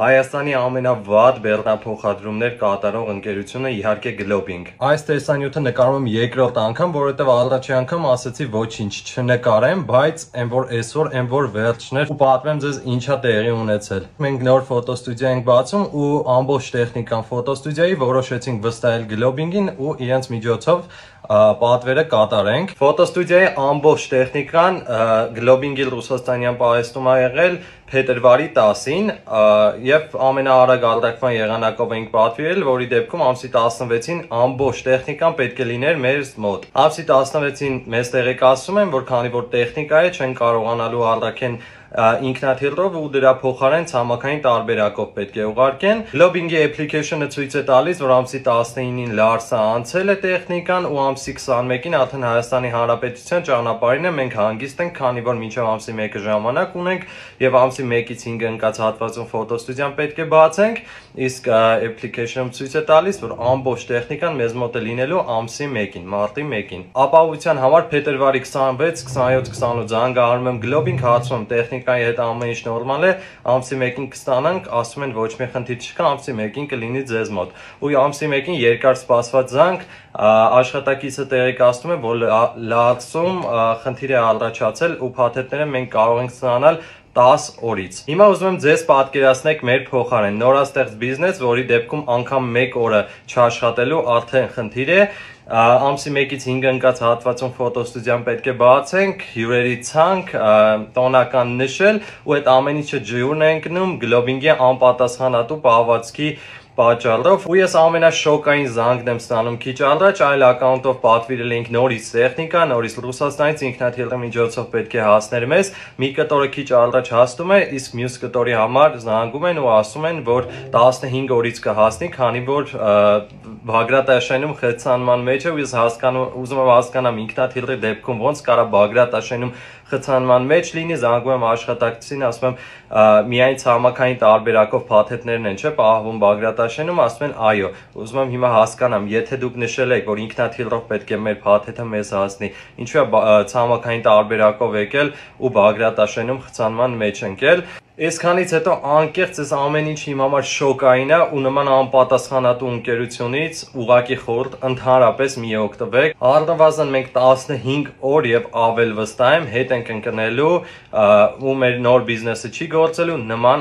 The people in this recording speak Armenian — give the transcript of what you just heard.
Հայաստանի ամենավատ բեռնափոխադրումներ կատարող ընկերությունը իհարկե Globing։ Այս տեսանյութը նկարում եմ երկրորդ անգամ, որովհետև առաջի անգամ ասացի ոչինչ չնկարեմ, բայց այն որ այսօր, այն որ վերջներ ու պատմեմ ձեզ ինչա տեղի ունեցել։ Մենք նոր ֆոտոստուդիա ենք բացում ու ամբողջ տեխնիկան ֆոտոստուդիայի որոշեցինք վստահել Globing-ին ու իրենց միջոցով պատվերը կատարենք։ Ֆոտոստուդիայի ամբողջ տեխնիկան Globing-ի ռուսաստանյան պահեստում ա եղել փետրվարի 10-ին եւ ամենաարագ արտաքման եղանակով ենք պատվիրել, որի դեպքում ամսի 16-ին ամբողջ տեխնիկան պետք է լիներ մեր մոտ։ Ամսի 16-ին մեզ տեղեկացնում են, որ քանի որ տեխնիկա է, չեն կարողանալու արտաքեն ինքնաթիռով ու դրա փոխարեն ցամաքային տարբերակով պետք է ուղարկեն։ Globing-ի application-ը ցույց է տալիս, որ ամսի 19-ին Lars-ը անցել է տեխնիկան ու ամսի 21-ին արդեն Հայաստանի Հանրապետության ճանապարհին է։ Մենք հանգիստ ենք, քանի որ մինչև ամսի 1-ը ժամանակ ունենք եւ ամսի 1-ից 5-ը ընկած հատվածում ֆոտոստուդիան պետք է բացենք, իսկ application-ում ցույց է տալիս, որ ամբողջ տեխնիկան մեզ մոտ է լինելու ամսի 1-ին, մարտի 1-ին։ Ապահովության համար փետրվարի 26, 27, 28 զանգահարում եմ Globing, հարցում եմ տեխնիկայի հետ ամեն ինչ նորմալ է, ամսի 1-ին կստանանք, ասում են ոչ մի խնդիր չկա, ամսի 1-ին կլինի ձեզ մոտ։ Ու ամսի 1-ին երկար սպասված զանգ աշխատակիցը տեղեկացնում է, որ լարսում խնդիր է առաջացել ու փաթեթները մենք կարող ենք ստանալ 10 օրից։ Հիմա ուզում եմ ձեզ պատկերացնեք մեր փոխարեն նորաստեղծ բիզնես, որի դեպքում անգամ 1 օրը չաշխատելու արդեն խնդիր է, ամսի 1-ից 5 ընկած հատվածում ֆոտոստուդիան պետք է բացենք, հյուրերի ցանկ, տոնական նշել ու այդ ամեն ինչը ջուրն է ընկնում Globing-ի անպատասխանատու պահվածքի պատճառով ու ես ամենաշոկային զանգն եմ ստանում քիչ առաջ այլ ակաունտով պատվիրել էինք նորից տեխնիկա, նորից Ռուսաստանից ինքնաթիռի միջոցով պետք է հասներ մեզ։ Մի կտորը քիչ առաջ հասնում է, իսկ մյուս կտորի համար զանգում են ու ասում են, որ 15 օրից կհասնի, քանի որ Բագրատաշենում խցանման մեջ է ու ես հասկանում ուզում եմ հասկանամ ինքնաթիռի դեպքում ոնց կարա Բագրատաշենում խցանման մեջ լինի, զանգում եմ աշխատակցին, ասում եմ միայն ցամաքային տարբերակով փաթեթներն են, չէ՞, պահվում Բագրատաշենում, ասում են այո։ Ուզում եմ հիմա հասկանամ, եթե դուք նշել եք, որ ինքնաթիռով պետք է մեր փաթեթը մեզ հասնի, ինչու է ցամաքային տարբերակով եկել ու Բագրատաշենում խցանման մեջ ընկել։ Այսքանից հետո անկեղծ ես ամեն ինչ իմ համար շոկային է ու նման անպատասխանատու ընկերությունից ուղակի խորտ ընդհանրապես մի օգտվեք։ Առնվազն մենք 15 օր եւ ավել վստահ եմ հետ ենք ընկնելու ու մեր նոր բիզնեսը չի գործելու նման